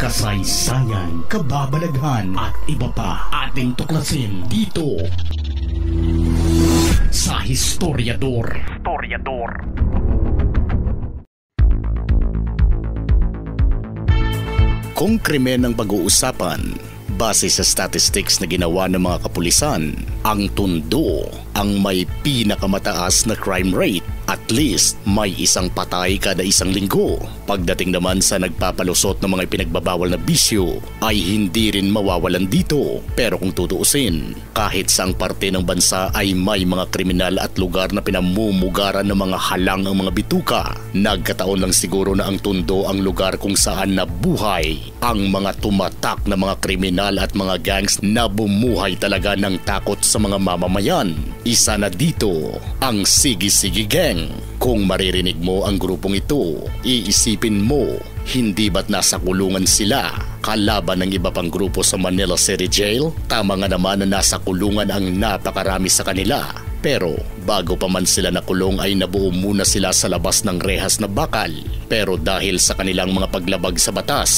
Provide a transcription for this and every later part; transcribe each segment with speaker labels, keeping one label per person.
Speaker 1: kasaysayan, kababalaghan at iba pa ating tuklasin dito sa Historiador. Historiador.
Speaker 2: Kung krimen ang pag-uusapan, base sa statistics na ginawa ng mga kapulisan, ang tundo ang may pinakamataas na crime rate at least may isang patay kada isang linggo. Pagdating naman sa nagpapalusot ng mga ipinagbabawal na bisyo ay hindi rin mawawalan dito. Pero kung tutuusin, kahit saang parte ng bansa ay may mga kriminal at lugar na pinamumugaran ng mga halang ang mga bituka. Nagkataon lang siguro na ang tundo ang lugar kung saan nabuhay ang mga tumatak na mga kriminal at mga gangs na bumuhay talaga ng takot sa mga mamamayan. Isa na dito ang Sigi Sigi Gang kung maririnig mo ang grupong ito, iisipin mo, hindi ba't nasa kulungan sila? Kalaban ng iba pang grupo sa Manila City Jail? Tama nga naman na nasa kulungan ang napakarami sa kanila. Pero bago pa man sila nakulong ay nabuo muna sila sa labas ng rehas na bakal. Pero dahil sa kanilang mga paglabag sa batas,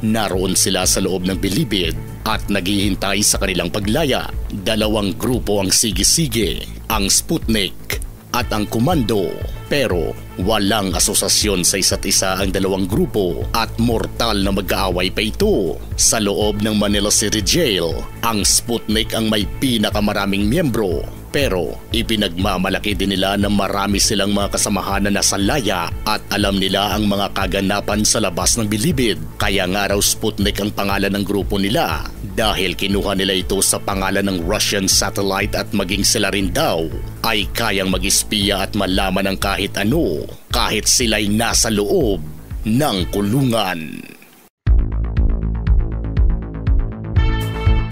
Speaker 2: naroon sila sa loob ng bilibid at naghihintay sa kanilang paglaya. Dalawang grupo ang sige-sige, ang Sputnik at ang komando pero walang asosasyon sa isa't isa ang dalawang grupo at mortal na mag-aaway pa ito. Sa loob ng Manila City Jail, ang Sputnik ang may pinakamaraming miyembro pero ipinagmamalaki din nila na marami silang mga kasamahan na nasa laya at alam nila ang mga kaganapan sa labas ng bilibid. Kaya nga raw Sputnik ang pangalan ng grupo nila dahil kinuha nila ito sa pangalan ng Russian satellite at maging sila rin daw ay kayang mag-espiya at malaman ng kahit ano kahit sila'y nasa loob ng kulungan.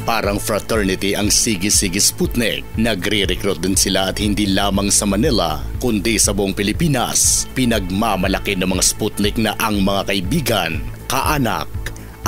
Speaker 2: Parang fraternity ang Sige-Sige Sputnik. Nagre-recruit din sila at hindi lamang sa Manila, kundi sa buong Pilipinas. Pinagmamalaki ng mga Sputnik na ang mga kaibigan, kaanak,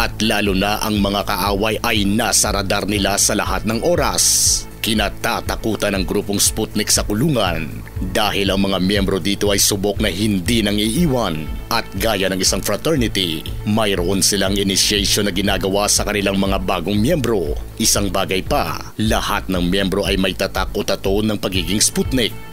Speaker 2: at lalo na ang mga kaaway ay nasa radar nila sa lahat ng oras. Kinatatakutan ng grupong Sputnik sa kulungan dahil ang mga miyembro dito ay subok na hindi nang iiwan at gaya ng isang fraternity, mayroon silang initiation na ginagawa sa kanilang mga bagong miyembro. Isang bagay pa, lahat ng miyembro ay may tatak o tato ng pagiging Sputnik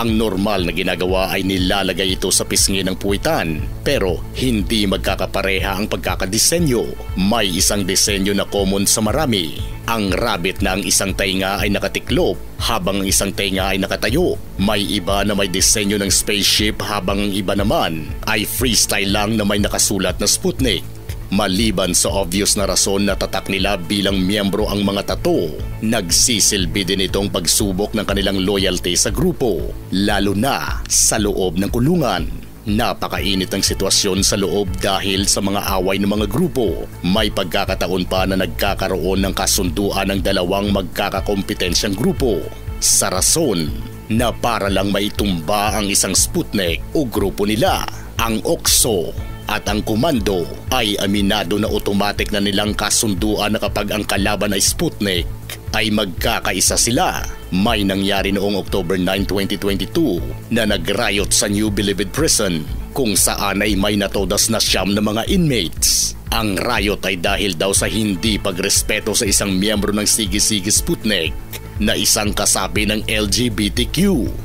Speaker 2: ang normal na ginagawa ay nilalagay ito sa pisngi ng puwitan pero hindi magkakapareha ang pagkakadisenyo. May isang disenyo na common sa marami. Ang rabbit na ang isang tainga ay nakatiklop habang ang isang tainga ay nakatayo. May iba na may disenyo ng spaceship habang ang iba naman ay freestyle lang na may nakasulat na Sputnik. Maliban sa obvious na rason na tatak nila bilang miyembro ang mga tato, nagsisilbi din itong pagsubok ng kanilang loyalty sa grupo, lalo na sa loob ng kulungan. Napakainit ang sitwasyon sa loob dahil sa mga away ng mga grupo. May pagkakataon pa na nagkakaroon ng kasunduan ng dalawang magkakakompetensyang grupo. Sa rason na para lang maitumba ang isang Sputnik o grupo nila, ang OXO at ang komando ay aminado na automatic na nilang kasunduan na kapag ang kalaban ay Sputnik ay magkakaisa sila. May nangyari noong October 9, 2022 na nagrayot sa New Bilibid Prison kung saan ay may natodas na siyam na mga inmates. Ang riot ay dahil daw sa hindi pagrespeto sa isang miyembro ng Sige-Sige Sputnik na isang kasapi ng LGBTQ.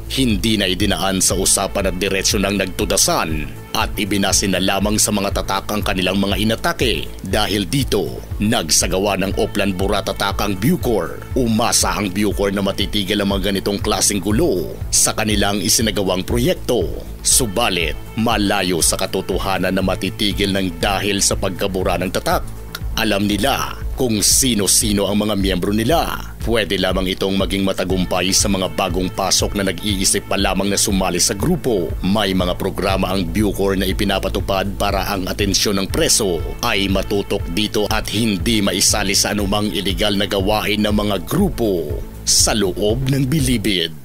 Speaker 2: Hindi na idinaan sa usapan at diretsyo ng nagtudasan at ibinasin na lamang sa mga tatak ang kanilang mga inatake. Dahil dito, nagsagawa ng Oplan Burat attack ang Bucor. Umasa ang Bucor na matitigil ang mga ganitong klaseng gulo sa kanilang isinagawang proyekto. Subalit, malayo sa katotohanan na matitigil ng dahil sa pagkabura ng tatak. Alam nila kung sino-sino ang mga miyembro nila Pwede lamang itong maging matagumpay sa mga bagong pasok na nag-iisip pa lamang na sumali sa grupo. May mga programa ang Bucor na ipinapatupad para ang atensyon ng preso ay matutok dito at hindi maisali sa anumang ilegal na gawain ng mga grupo sa loob ng bilibid.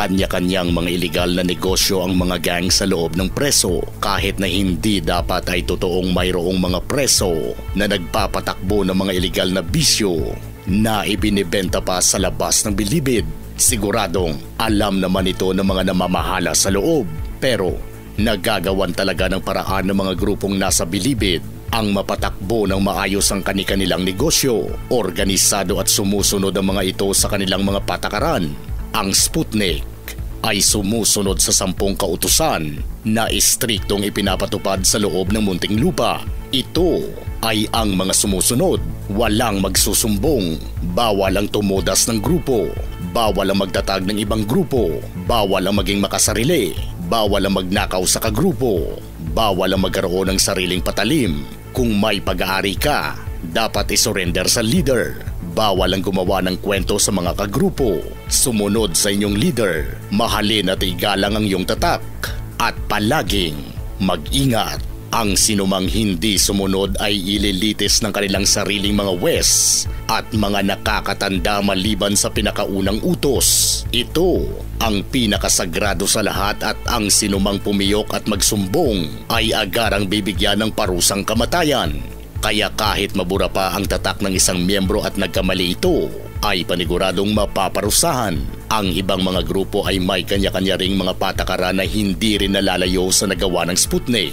Speaker 2: Kanya-kanyang mga ilegal na negosyo ang mga gang sa loob ng preso kahit na hindi dapat ay totoong mayroong mga preso na nagpapatakbo ng mga ilegal na bisyo na ibinibenta pa sa labas ng bilibid. Siguradong alam naman ito ng mga namamahala sa loob pero Nagagawan talaga ng paraan ng mga grupong nasa bilibid ang mapatakbo ng maayos ang kani-kanilang negosyo, organisado at sumusunod ang mga ito sa kanilang mga patakaran. Ang Sputnik ay sumusunod sa sampung kautusan na istriktong ipinapatupad sa loob ng munting lupa. Ito ay ang mga sumusunod. Walang magsusumbong, bawal ang tumudas ng grupo, bawal ang magtatag ng ibang grupo, bawal ang maging makasarili, bawal ang magnakaw sa kagrupo, bawal ang magkaroon ng sariling patalim, kung may pag-aari ka, dapat isurrender sa leader. Bawal ang gumawa ng kwento sa mga kagrupo. Sumunod sa inyong leader. Mahalin at igalang ang iyong tatak. At palaging mag-ingat. Ang sinumang hindi sumunod ay ililitis ng kanilang sariling mga wes at mga nakakatanda maliban sa pinakaunang utos. Ito ang pinakasagrado sa lahat at ang sinumang pumiyok at magsumbong ay agarang bibigyan ng parusang kamatayan. Kaya kahit mabura pa ang tatak ng isang miyembro at nagkamali ito, ay paniguradong mapaparusahan. Ang ibang mga grupo ay may kanya-kanya ring mga patakaran na hindi rin nalalayo sa nagawa ng Sputnik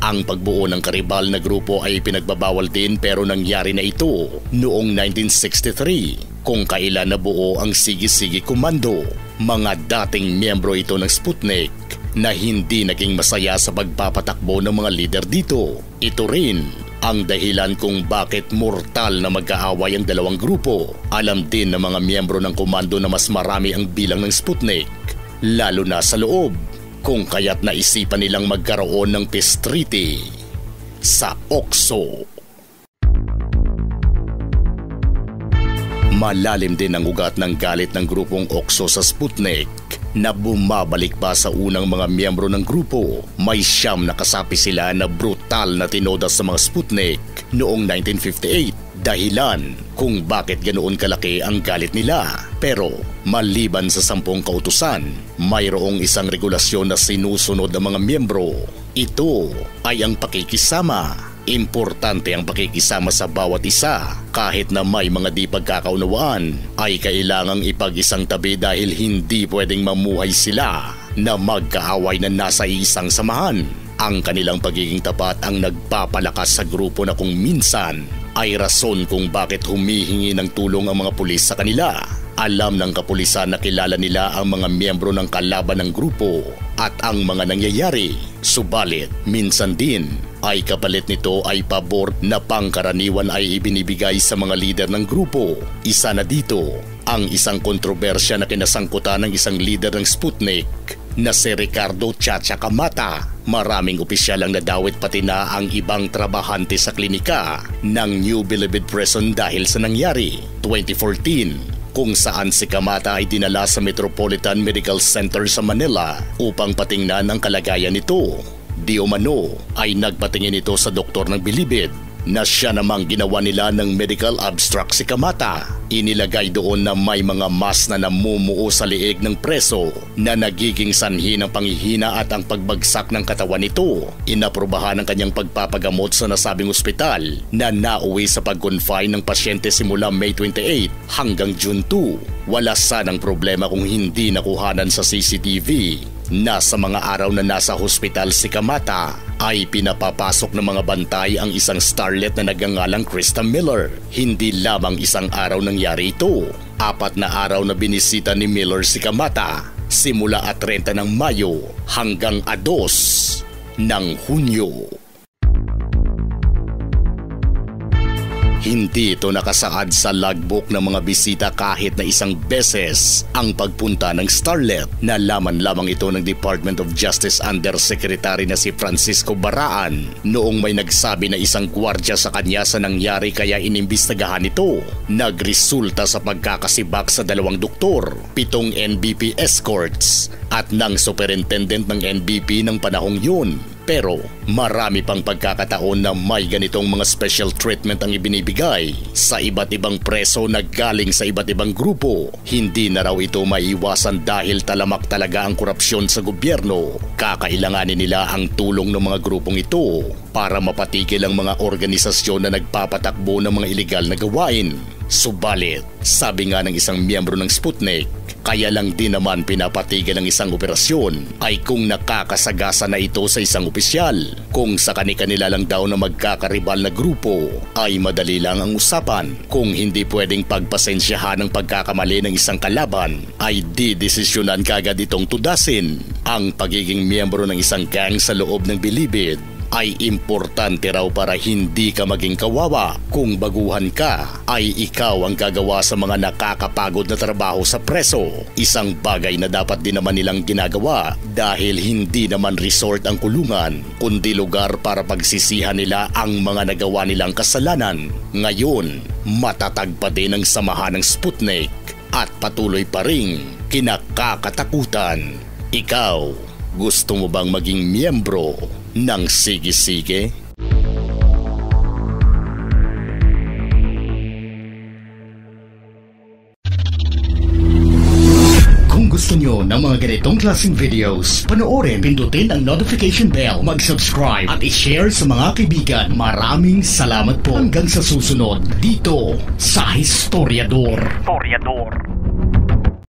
Speaker 2: ang pagbuo ng karibal na grupo ay pinagbabawal din pero nangyari na ito noong 1963 kung kailan nabuo ang Sige-Sige Komando. Mga dating miyembro ito ng Sputnik na hindi naging masaya sa pagpapatakbo ng mga lider dito. Ito rin ang dahilan kung bakit mortal na mag-aaway ang dalawang grupo. Alam din ng mga miyembro ng komando na mas marami ang bilang ng Sputnik, lalo na sa loob kung kaya't naisipan nilang magkaroon ng peace treaty sa Okso. Malalim din ang ugat ng galit ng grupong Okso sa Sputnik na bumabalik pa sa unang mga miyembro ng grupo. May siyam na kasapi sila na brutal na tinodas sa mga Sputnik noong 1958 dahilan kung bakit ganoon kalaki ang galit nila. Pero maliban sa sampung kautusan, mayroong isang regulasyon na sinusunod ng mga miyembro. Ito ay ang pakikisama Importante ang pakikisama sa bawat isa. Kahit na may mga di pagkakaunawaan, ay kailangang ipag-isang tabi dahil hindi pwedeng mamuhay sila na magkaaway na nasa isang samahan. Ang kanilang pagiging tapat ang nagpapalakas sa grupo na kung minsan ay rason kung bakit humihingi ng tulong ang mga pulis sa kanila. Alam ng kapulisan na kilala nila ang mga miyembro ng kalaban ng grupo at ang mga nangyayari. Subalit, minsan din ay kapalit nito ay pabor na pangkaraniwan ay ibinibigay sa mga lider ng grupo. Isa na dito ang isang kontrobersya na kinasangkutan ng isang lider ng Sputnik na si Ricardo Chacha Kamata. Maraming opisyal ang nadawit pati na ang ibang trabahante sa klinika ng New Bilibid Prison dahil sa nangyari 2014 kung saan si Kamata ay dinala sa Metropolitan Medical Center sa Manila upang patingnan ang kalagayan nito. Di umano ay nagpatingin ito sa doktor ng bilibid na siya namang ginawa nila ng medical abstract si Kamata. Inilagay doon na may mga mas na namumuo sa liig ng preso na nagiging sanhi ng panghihina at ang pagbagsak ng katawan nito. Inaprobahan ang kanyang pagpapagamot sa nasabing ospital na nauwi sa pag-confine ng pasyente simula May 28 hanggang June 2. Wala sanang problema kung hindi nakuhanan sa CCTV na sa mga araw na nasa hospital si Kamata ay pinapapasok ng mga bantay ang isang starlet na nagangalang Krista Miller. Hindi lamang isang araw nangyari ito. Apat na araw na binisita ni Miller si Kamata simula at 30 ng Mayo hanggang a 2 ng Hunyo. Hindi ito nakasaad sa logbook ng mga bisita kahit na isang beses ang pagpunta ng Starlet. Nalaman lamang ito ng Department of Justice Undersecretary na si Francisco Baraan noong may nagsabi na isang gwardya sa kanya sa nangyari kaya inimbestagahan ito. Nagresulta sa pagkakasibak sa dalawang doktor, pitong NBP escorts at ng superintendent ng NBP ng panahong yun pero marami pang pagkakataon na may ganitong mga special treatment ang ibinibigay sa iba't ibang preso na galing sa iba't ibang grupo. Hindi na raw ito maiwasan dahil talamak talaga ang korupsyon sa gobyerno. Kakailanganin nila ang tulong ng mga grupong ito para mapatigil ang mga organisasyon na nagpapatakbo ng mga ilegal na gawain. Subalit, sabi nga ng isang miyembro ng Sputnik, kaya lang din naman pinapatigil ang isang operasyon ay kung nakakasagasa na ito sa isang opisyal. Kung sa kani-kanila lang daw na magkakaribal na grupo ay madali lang ang usapan. Kung hindi pwedeng pagpasensyahan ang pagkakamali ng isang kalaban ay didesisyonan kagad itong tudasin ang pagiging miyembro ng isang gang sa loob ng bilibid ay importante raw para hindi ka maging kawawa. Kung baguhan ka, ay ikaw ang gagawa sa mga nakakapagod na trabaho sa preso. Isang bagay na dapat din naman nilang ginagawa dahil hindi naman resort ang kulungan, kundi lugar para pagsisihan nila ang mga nagawa nilang kasalanan. Ngayon, matatag pa din ang samahan ng Sputnik at patuloy pa ring kinakakatakutan. Ikaw, gusto mo bang maging miyembro ng sige-sige?
Speaker 1: Kung gusto nyo ng mga ganitong klaseng videos, panoorin, pindutin ang notification bell, mag-subscribe at i-share sa mga kaibigan. Maraming salamat po hanggang sa susunod dito sa Historiador. Historiador.